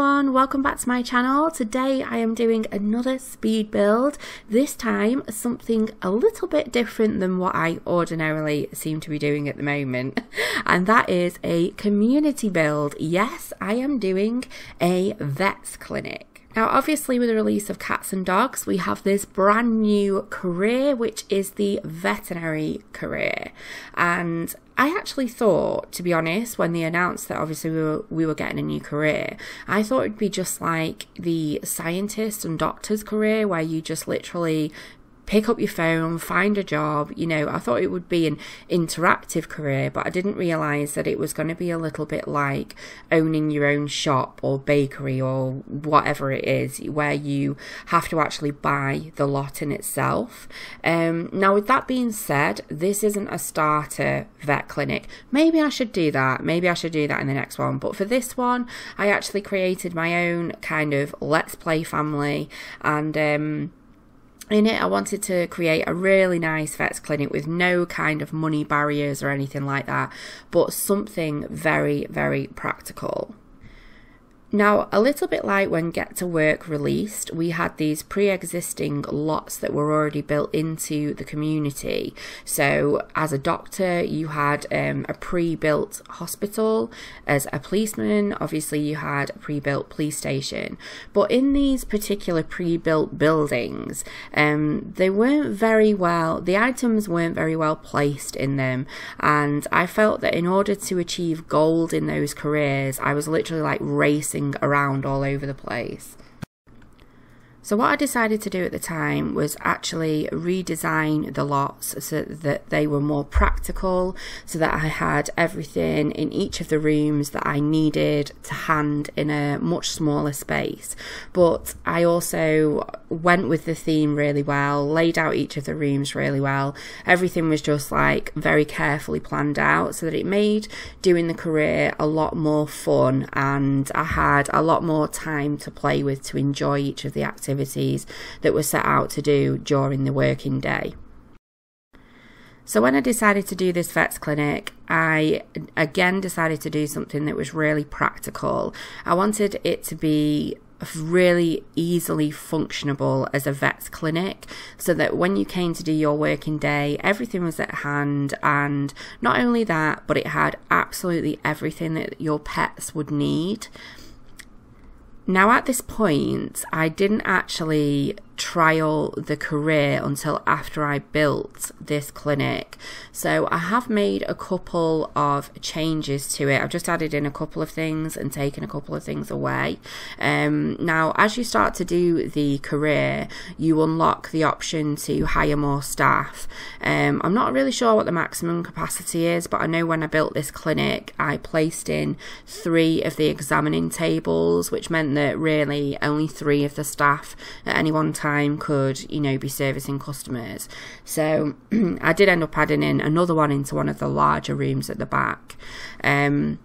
everyone, welcome back to my channel. Today I am doing another speed build, this time something a little bit different than what I ordinarily seem to be doing at the moment and that is a community build. Yes, I am doing a vet's clinic. Now, obviously, with the release of Cats and Dogs, we have this brand new career, which is the veterinary career. And I actually thought, to be honest, when they announced that obviously we were, we were getting a new career, I thought it'd be just like the scientist and doctor's career, where you just literally pick up your phone, find a job. You know, I thought it would be an interactive career, but I didn't realize that it was going to be a little bit like owning your own shop or bakery or whatever it is, where you have to actually buy the lot in itself. Um, now, with that being said, this isn't a starter vet clinic. Maybe I should do that. Maybe I should do that in the next one. But for this one, I actually created my own kind of let's play family and um, in it, I wanted to create a really nice vets clinic with no kind of money barriers or anything like that, but something very, very practical. Now, a little bit like when Get to Work released, we had these pre existing lots that were already built into the community. So, as a doctor, you had um, a pre built hospital. As a policeman, obviously, you had a pre built police station. But in these particular pre built buildings, um, they weren't very well, the items weren't very well placed in them. And I felt that in order to achieve gold in those careers, I was literally like racing around all over the place. So what I decided to do at the time was actually redesign the lots so that they were more practical, so that I had everything in each of the rooms that I needed to hand in a much smaller space. But I also went with the theme really well, laid out each of the rooms really well. Everything was just like very carefully planned out so that it made doing the career a lot more fun and I had a lot more time to play with to enjoy each of the activities that were set out to do during the working day. So when I decided to do this vets clinic, I again decided to do something that was really practical. I wanted it to be really easily functionable as a vet's clinic so that when you came to do your working day everything was at hand and not only that but it had absolutely everything that your pets would need. Now, at this point, I didn't actually trial the career until after I built this clinic. So I have made a couple of changes to it. I've just added in a couple of things and taken a couple of things away. Um, now, as you start to do the career, you unlock the option to hire more staff. Um, I'm not really sure what the maximum capacity is, but I know when I built this clinic, I placed in three of the examining tables, which meant that really only three of the staff at any one time time could, you know, be servicing customers. So I did end up adding in another one into one of the larger rooms at the back. Um,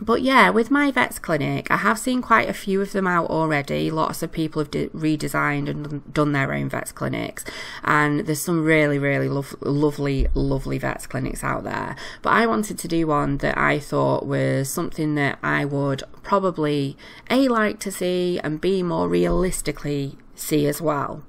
but yeah, with my vet's clinic, I have seen quite a few of them out already. Lots of people have redesigned and done their own vet's clinics, and there's some really, really lo lovely, lovely vet's clinics out there. But I wanted to do one that I thought was something that I would probably A, like to see, and B, more realistically see as well.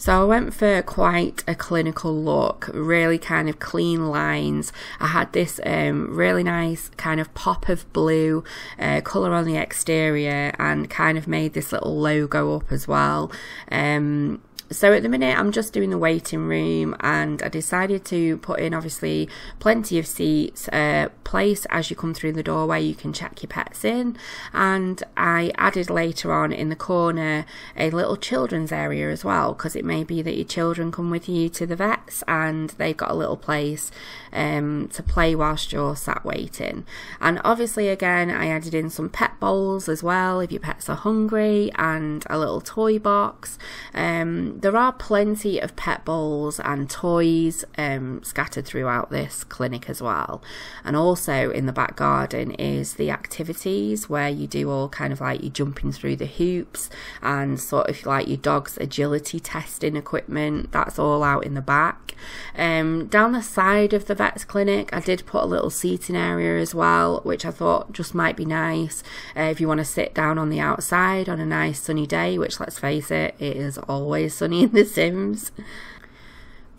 So I went for quite a clinical look, really kind of clean lines. I had this um, really nice kind of pop of blue uh, colour on the exterior and kind of made this little logo up as well. Um, so at the minute, I'm just doing the waiting room, and I decided to put in obviously plenty of seats, uh, place as you come through the doorway you can check your pets in, and I added later on in the corner a little children's area as well because it may be that your children come with you to the vets and they've got a little place um, to play whilst you're sat waiting. And obviously, again, I added in some pet bowls as well if your pets are hungry, and a little toy box. Um, there are plenty of pet balls and toys um, scattered throughout this clinic as well. And also in the back garden is the activities where you do all kind of like you jumping through the hoops and sort of like your dog's agility testing equipment. That's all out in the back. Um, down the side of the vet's clinic, I did put a little seating area as well, which I thought just might be nice uh, if you want to sit down on the outside on a nice sunny day, which let's face it, it is always sunny in The Sims.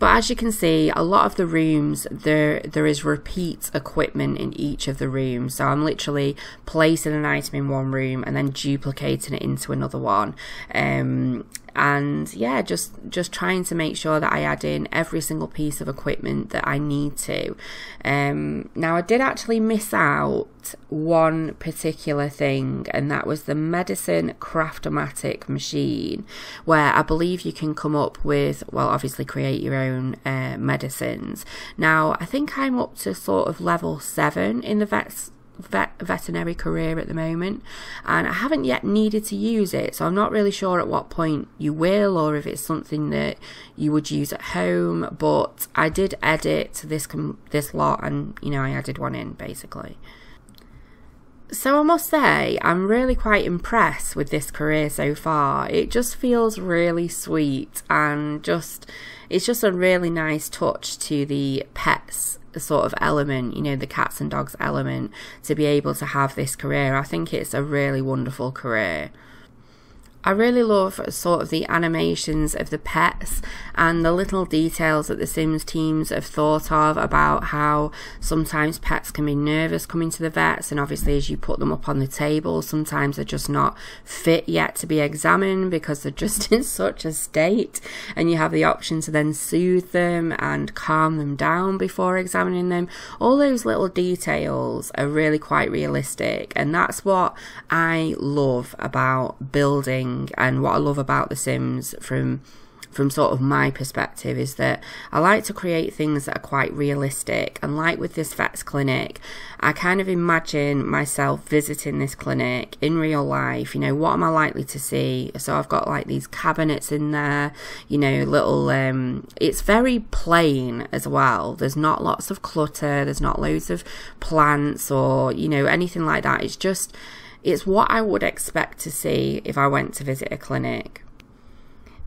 But as you can see, a lot of the rooms, there there is repeat equipment in each of the rooms. So I'm literally placing an item in one room and then duplicating it into another one. Um, and yeah just just trying to make sure that I add in every single piece of equipment that I need to. Um, now I did actually miss out one particular thing and that was the medicine craftomatic machine where I believe you can come up with well obviously create your own uh, medicines. Now I think I'm up to sort of level 7 in the vets vet veterinary career at the moment and I haven't yet needed to use it so I'm not really sure at what point you will or if it's something that you would use at home but I did edit this this lot and you know I added one in basically so I must say, I'm really quite impressed with this career so far. It just feels really sweet and just, it's just a really nice touch to the pets sort of element, you know, the cats and dogs element to be able to have this career. I think it's a really wonderful career. I really love sort of the animations of the pets and the little details that the Sims teams have thought of about how sometimes pets can be nervous coming to the vets, and obviously, as you put them up on the table, sometimes they're just not fit yet to be examined because they're just in such a state, and you have the option to then soothe them and calm them down before examining them. All those little details are really quite realistic, and that's what I love about building thing and what I love about The Sims from from sort of my perspective is that I like to create things that are quite realistic and like with this vets clinic I kind of imagine myself visiting this clinic in real life you know what am I likely to see? So I've got like these cabinets in there you know little um it's very plain as well. There's not lots of clutter there's not loads of plants or you know anything like that. It's just it's what I would expect to see if I went to visit a clinic.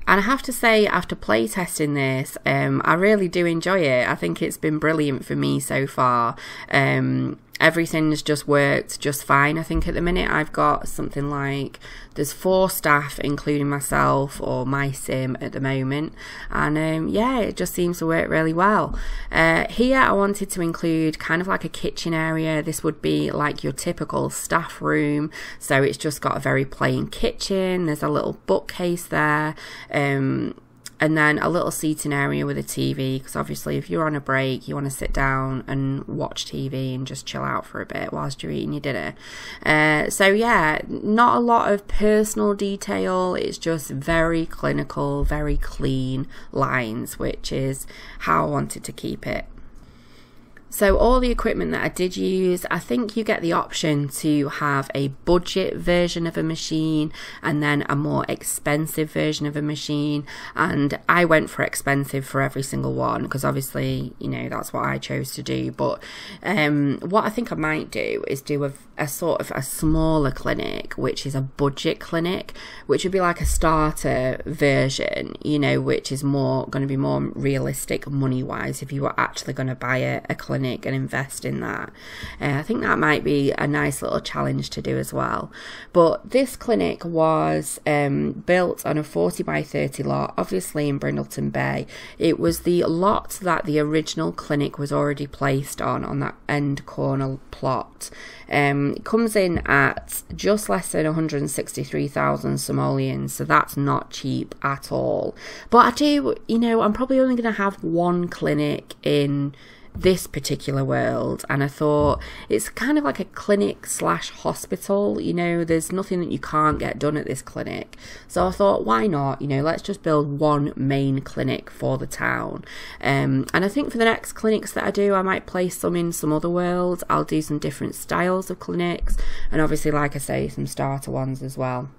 And I have to say, after playtesting this, um, I really do enjoy it. I think it's been brilliant for me so far. Um, everything's just worked just fine. I think at the minute I've got something like there's four staff, including myself or my sim at the moment, and um, yeah, it just seems to work really well. Uh, here I wanted to include kind of like a kitchen area. This would be like your typical staff room, so it's just got a very plain kitchen. There's a little bookcase there. Um, and then a little seating area with a TV because obviously if you're on a break you want to sit down and watch TV and just chill out for a bit whilst you're eating your dinner. Uh, so yeah not a lot of personal detail. It's just very clinical very clean lines which is how I wanted to keep it so all the equipment that I did use, I think you get the option to have a budget version of a machine and then a more expensive version of a machine. And I went for expensive for every single one because obviously, you know, that's what I chose to do. But um, what I think I might do is do a, a sort of a smaller clinic, which is a budget clinic, which would be like a starter version, you know, which is more going to be more realistic money wise if you were actually going to buy a, a clinic and invest in that. Uh, I think that might be a nice little challenge to do as well. But this clinic was um, built on a 40 by 30 lot, obviously in Brindleton Bay. It was the lot that the original clinic was already placed on, on that end corner plot. Um, it comes in at just less than 163,000 simoleons, so that's not cheap at all. But I do, you know, I'm probably only going to have one clinic in this particular world and I thought it's kind of like a clinic slash hospital you know there's nothing that you can't get done at this clinic. So I thought why not you know let's just build one main clinic for the town. Um, and I think for the next clinics that I do I might place some in some other worlds. I'll do some different styles of clinics and obviously like I say some starter ones as well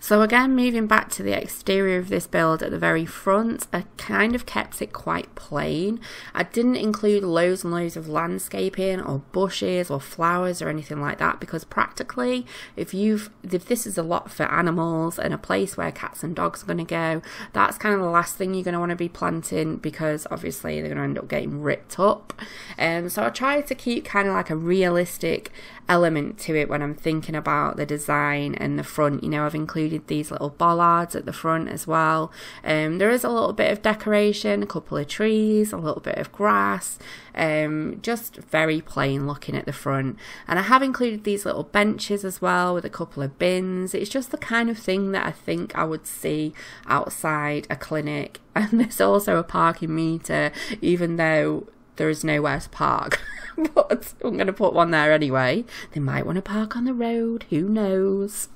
So again, moving back to the exterior of this build at the very front, I kind of kept it quite plain. I didn't include loads and loads of landscaping or bushes or flowers or anything like that because practically if you've if this is a lot for animals and a place where cats and dogs are going to go, that's kind of the last thing you're going to want to be planting because obviously they're going to end up getting ripped up. Um, so I tried to keep kind of like a realistic element to it when I'm thinking about the design and the front. You know, I've included these little bollards at the front as well. Um, there is a little bit of decoration, a couple of trees, a little bit of grass, um, just very plain looking at the front. And I have included these little benches as well with a couple of bins. It's just the kind of thing that I think I would see outside a clinic. And there's also a parking meter, even though there is nowhere to park. but I'm going to put one there anyway. They might want to park on the road, who knows?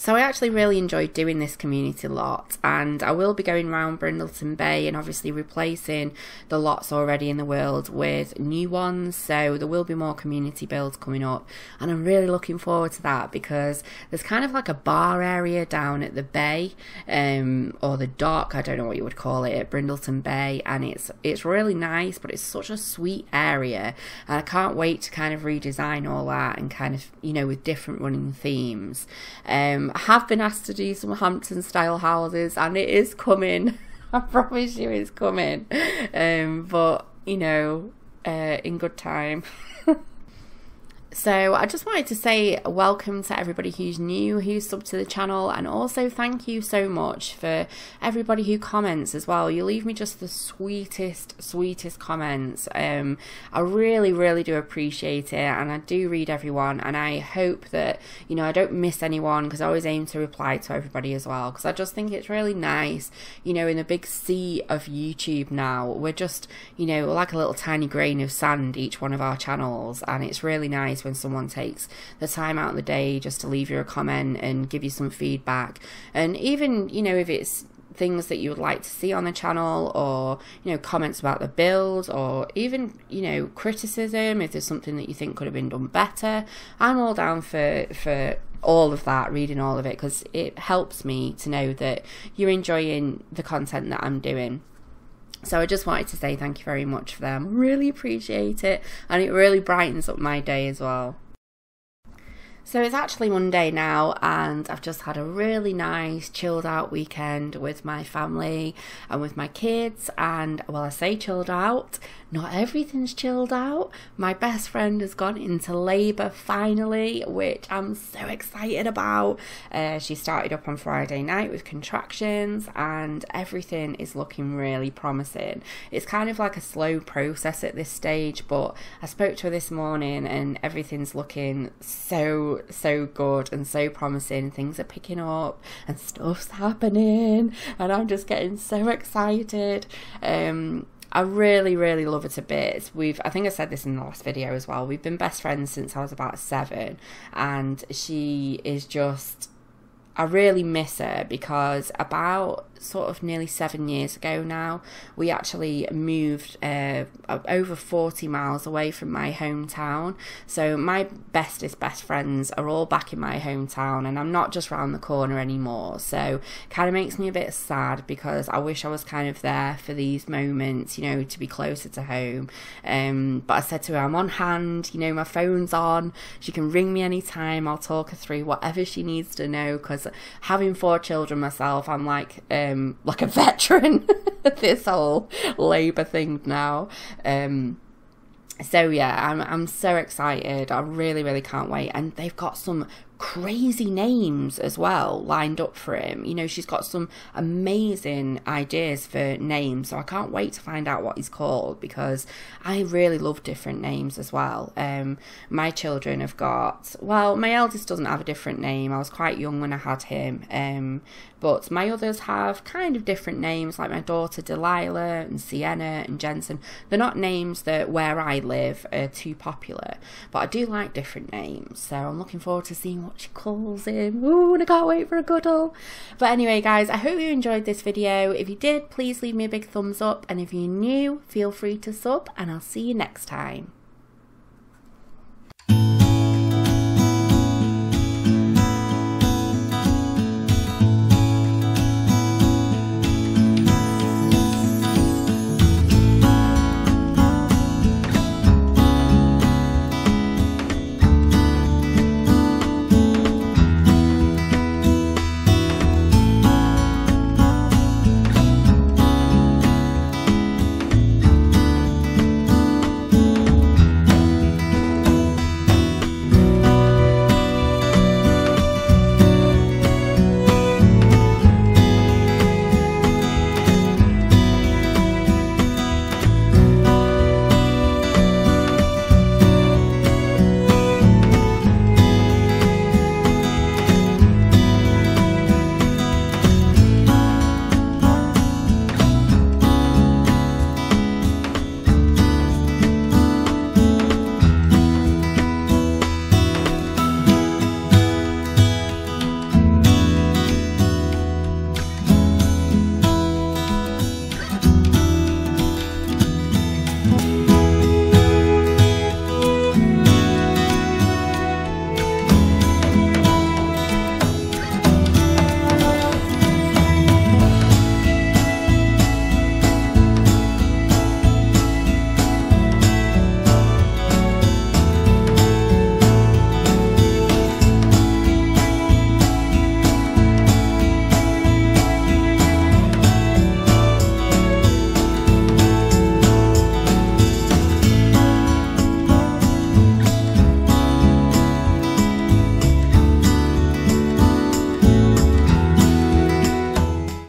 So I actually really enjoyed doing this community lot and I will be going around Brindleton Bay and obviously replacing the lots already in the world with new ones. So there will be more community builds coming up and I'm really looking forward to that because there's kind of like a bar area down at the bay um, or the dock I don't know what you would call it at Brindleton Bay and it's it's really nice but it's such a sweet area and I can't wait to kind of redesign all that and kind of you know with different running themes. Um, Have been asked to do some Hampton style houses and it is coming. I promise you it's coming. Um, but, you know, uh, in good time. So I just wanted to say welcome to everybody who's new, who's subbed to the channel, and also thank you so much for everybody who comments as well. You leave me just the sweetest, sweetest comments. Um, I really, really do appreciate it, and I do read everyone, and I hope that you know I don't miss anyone because I always aim to reply to everybody as well. Because I just think it's really nice, you know, in the big sea of YouTube now, we're just you know like a little tiny grain of sand each one of our channels, and it's really nice when someone takes the time out of the day just to leave you a comment and give you some feedback. And even, you know, if it's things that you would like to see on the channel or you know comments about the build or even you know criticism if there's something that you think could have been done better i'm all down for for all of that reading all of it because it helps me to know that you're enjoying the content that i'm doing so I just wanted to say thank you very much for them. Really appreciate it. And it really brightens up my day as well. So it's actually Monday now, and I've just had a really nice, chilled out weekend with my family and with my kids. And well, I say chilled out, not everything's chilled out. My best friend has gone into labour finally, which I'm so excited about. Uh, she started up on Friday night with contractions, and everything is looking really promising. It's kind of like a slow process at this stage, but I spoke to her this morning, and everything's looking so so good and so promising. Things are picking up and stuff's happening, and I'm just getting so excited. Um, I really, really love her to bits. We've, I think I said this in the last video as well. We've been best friends since I was about seven, and she is just I really miss her because about sort of nearly seven years ago now, we actually moved uh, over 40 miles away from my hometown. So my bestest best friends are all back in my hometown, and I'm not just round the corner anymore. So kind of makes me a bit sad because I wish I was kind of there for these moments, you know, to be closer to home. Um, but I said to her, I'm on hand, you know, my phone's on. She can ring me anytime. I'll talk her through whatever she needs to know because having four children myself, I'm like um like a veteran this whole labour thing now. Um so yeah, I'm I'm so excited. I really really can't wait. And they've got some crazy names as well lined up for him. You know, she's got some amazing ideas for names, so I can't wait to find out what he's called because I really love different names as well. Um, my children have got, well, my eldest doesn't have a different name. I was quite young when I had him, um, but my others have kind of different names, like my daughter Delilah and Sienna and Jensen. They're not names that where I live are too popular, but I do like different names, so I'm looking forward to seeing she calls him. Ooh, and I can't wait for a cuddle. But anyway, guys, I hope you enjoyed this video. If you did, please leave me a big thumbs up. And if you're new, feel free to sub, and I'll see you next time.